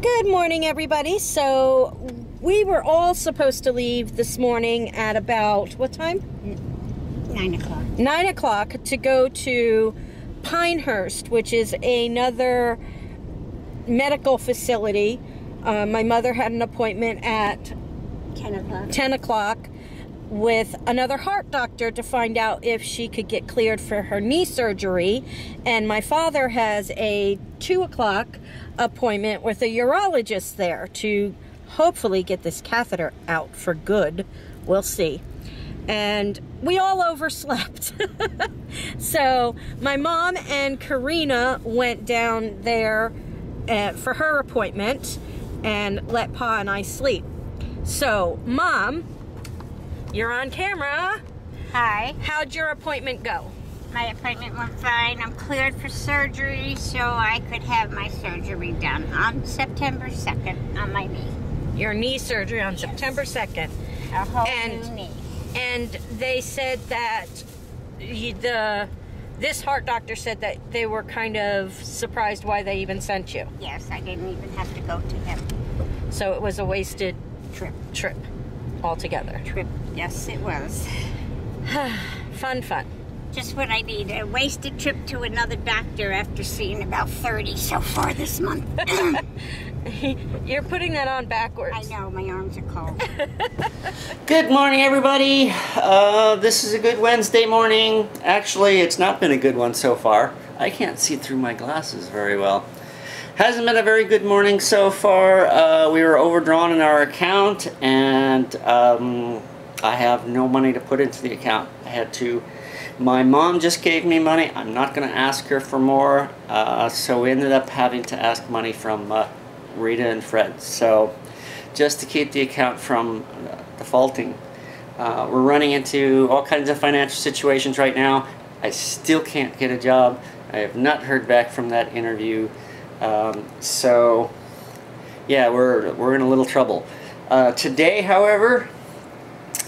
Good morning, everybody. So, we were all supposed to leave this morning at about what time? Nine o'clock. Nine o'clock to go to Pinehurst, which is another medical facility. Uh, my mother had an appointment at Ten o'clock. 10 o'clock with another heart doctor to find out if she could get cleared for her knee surgery. And my father has a 2 o'clock appointment with a urologist there to hopefully get this catheter out for good. We'll see. And we all overslept. so my mom and Karina went down there uh, for her appointment and let Pa and I sleep. So, Mom, you're on camera. Hi. How'd your appointment go? My appointment went fine. I'm cleared for surgery, so I could have my surgery done on September 2nd on my knee. Your knee surgery on September 2nd. A whole And- new knee. And they said that y- the this heart doctor said that they were kind of surprised why they even sent you. Yes, I didn't even have to go to him. So it was a wasted Trip. trip altogether. Trip. Yes, it was. Fun, fun. Just what I need. A wasted trip to another doctor after seeing about 30 so far this month. You're putting that on backwards. I know, my arms are cold. Good morning, everybody. Uh, this is a good Wednesday morning. Actually, it's not been a good one so far. I can't see through my glasses very well. Hasn't been a very good morning so far. Uh, we were overdrawn in our account, and um, I have no money to put into the account. I had to. My mom just gave me money. I'm not going to ask her for more, uh, so we ended up having to ask money from uh, Rita and Fred. So, just to keep the account from uh, defaulting. Uh, we're running into all kinds of financial situations right now. I still can't get a job. I have not heard back from that interview. Um, so, yeah, we're, we're in a little trouble. Uh, today, however,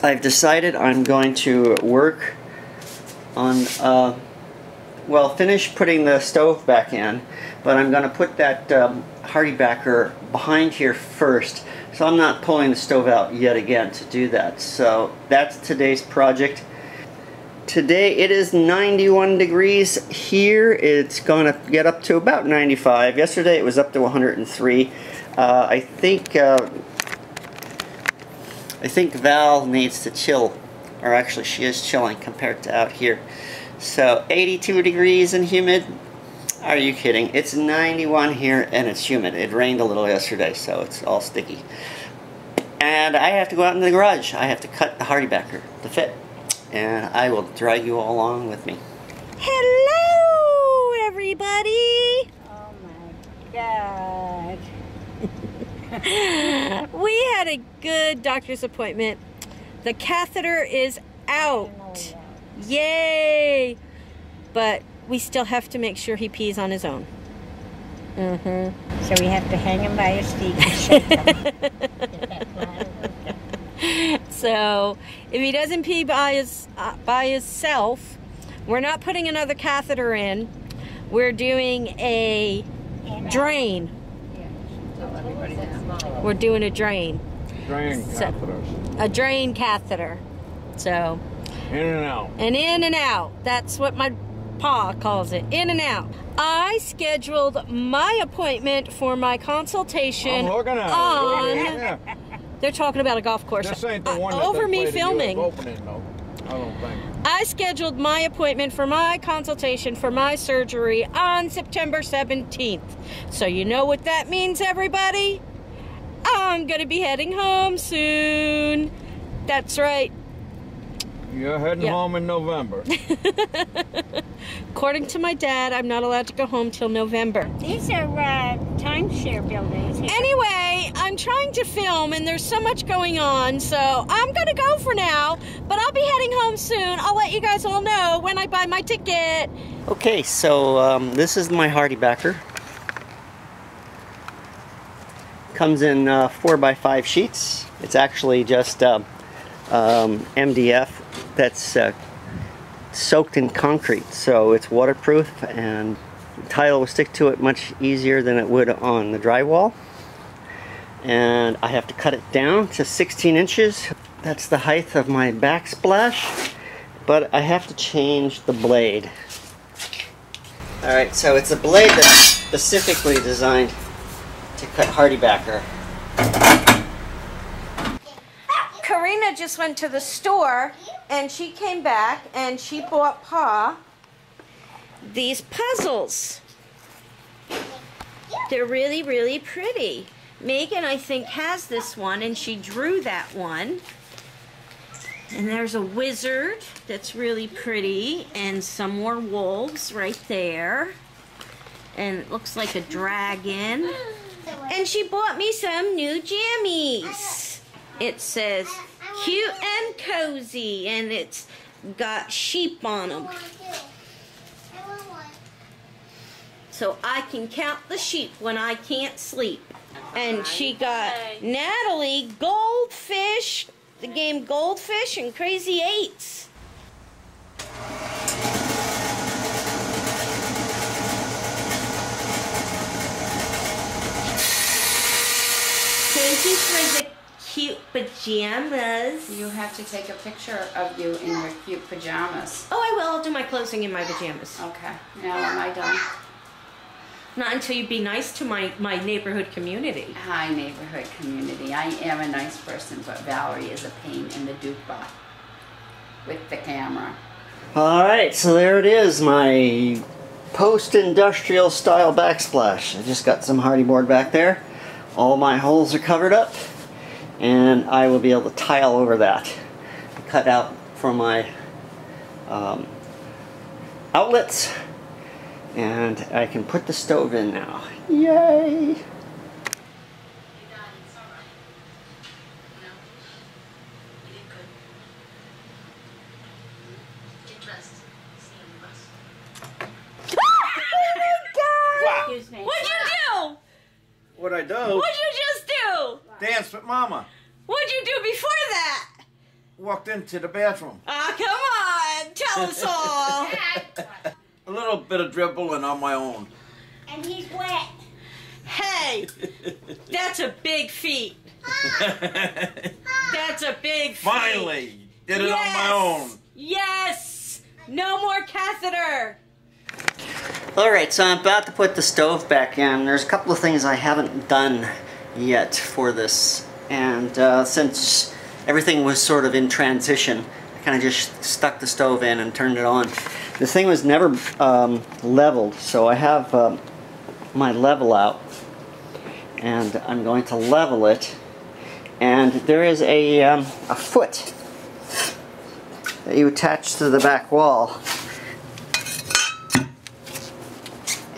I've decided I'm going to work on, uh, well, finish putting the stove back in, but I'm going to put that um, HardieBacker behind here first. So I'm not pulling the stove out yet again to do that. So that's today's project. Today it is 91 degrees here. It's going to get up to about 95. Yesterday it was up to 103. Uh, I think uh, I think Val needs to chill, or actually she is chilling compared to out here. So 82 degrees and humid. Are you kidding? It's 91 here and it's humid. It rained a little yesterday, so it's all sticky. And I have to go out in the garage. I have to cut the HardieBacker to fit. And I will drag you all along with me. Hello, everybody. oh my god. We had a good doctor's appointment. The catheter is out. Yay! But we still have to make sure he pees on his own. Mm-hmm. So we have to hang him by his feet and shake him. Get that bladder working. So if he doesn't pee by his uh, by himself, we're not putting another catheter in. We're doing a drain. We're doing a drain, Drain So- catheters. A drain catheter. So In and out. and in and out. That's what my pa calls it. In and out. I scheduled my appointment for my consultation I'm looking at on. Yeah. They're talking about a golf course. This ain't the Uh, one that over me filming. Opening, though. I don't think. I scheduled my appointment for my consultation for my surgery on September 17th. So you know what that means, everybody? I'm gonna be heading home soon. That's right. You're heading Yeah. home in November. According to my dad, I'm not allowed to go home till November. These are uh, timeshare buildings. here. Anyway, I'm trying to film and there's so much going on, so I'm gonna go for now, but I'll be heading home soon. I'll let you guys all know when I buy my ticket. Okay, so um, this is my HardieBacker. Comes in uh, 4x5 sheets. It's actually just uh, um, MDF that's uh, soaked in concrete, so it's waterproof and tile will stick to it much easier than it would on the drywall. And I have to cut it down to 16 inches. That's the height of my backsplash, but I have to change the blade. Alright, so it's a blade that's specifically designed to cut HardieBacker. Karina just went to the store and she came back and she bought Pa these puzzles. They're really, really pretty. Megan, I think, has this one and she drew that one. And there's a wizard that's really pretty and some more wolves right there. And it looks like a dragon. And she bought me some new jammies. It says cute and cozy and it's got sheep on them. So I can count the sheep when I can't sleep. And she got Natalie Goldfish, the game Goldfish and Crazy Eights. Thank you for the cute pajamas. You have to take a picture of you in your cute pajamas. Oh, I will. I'll do my closing in my pajamas. Okay, now am I done? Not until you be nice to my, my neighborhood community. Hi, neighborhood community. I am a nice person, but Valerie is a pain in the dupa with the camera. Alright, so there it is, my post-industrial style backsplash. I just got some HardieBoard back there. All my holes are covered up and I will be able to tile over that. Cut out for my um, outlets and I can put the stove in now. Yay! Excuse me. What'd you do? What I do? What'd you just do? Dance with Mama. What'd you do before that? Walked into the bathroom. Ah, come on, tell us all. A little bit of dribbling on my own. And he's wet. hey, that's a big feat. That's a big feat. Finally, did it on my Yes. own. Yes. No more catheter. Alright, so I'm about to put the stove back in. There's a couple of things I haven't done yet for this. And uh, since everything was sort of in transition, I kind of just stuck the stove in and turned it on. This thing was never um, leveled, so I have um, my level out. And I'm going to level it. And there is a, um, a foot that you attach to the back wall.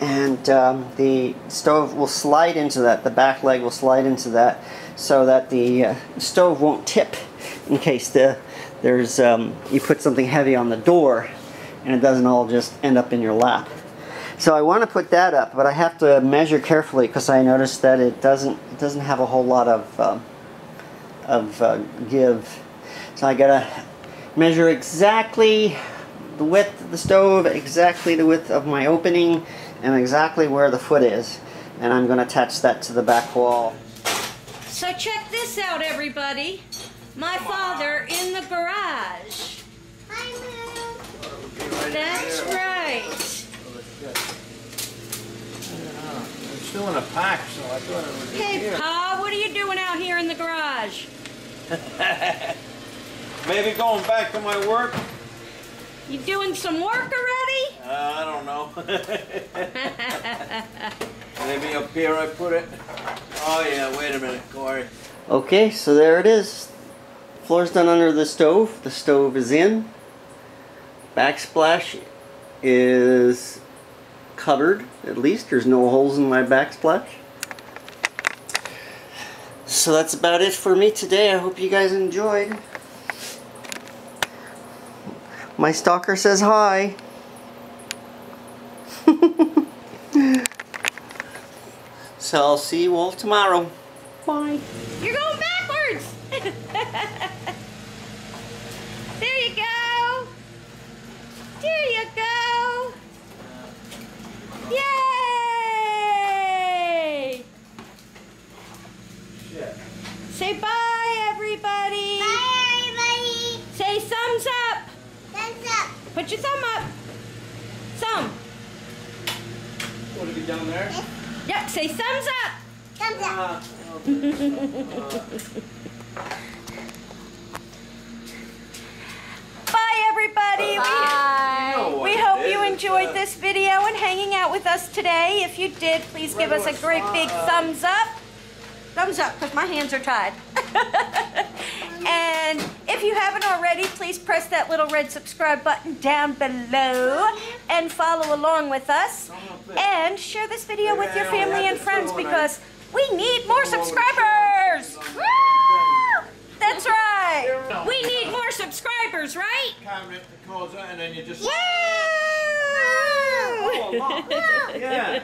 And um, the stove will slide into that. The back leg will slide into that, so that the uh, stove won't tip in case the there's um, you put something heavy on the door, and it doesn't all just end up in your lap. So I want to put that up, but I have to measure carefully because I noticed that it doesn't it doesn't have a whole lot of um, of uh, give. So I gotta measure exactly the width of the stove, exactly the width of my opening, and exactly where the foot is. And I'm going to attach that to the back wall. So check this out, everybody. My father in the garage. That's right. It's still in a pack, so I thought it was Hey, here. Pa, what are you doing out here in the garage? Maybe going back to my work? You doing some work already? Don't know. Maybe up here I put it. Oh yeah, wait a minute, Corey. Okay, so there it is. Floor's done under the stove. The stove is in. Backsplash is covered, at least. There's no holes in my backsplash. So that's about it for me today. I hope you guys enjoyed. My stalker says hi. I'll see you all tomorrow. Bye. You're going backwards. there you go. There you go. Yay! Say bye, everybody. Bye, everybody. Say thumbs up. Thumbs up. Put your thumb up. Thumb. Want to be down there? Yep, say thumbs up. Thumbs up. Ah, Bye, everybody. We- no We hope did. you enjoyed uh, this video and hanging out with us today. If you did, please give us a great big thumbs up. Thumbs up, because my hands are tied. and if you haven't already, please press that little red subscribe button down below and follow along with us. And share this video with your family and friends because we need more subscribers. Woo! That's right. We need more subscribers, right? Camera that calls and then you just. Woo! Oh, yeah.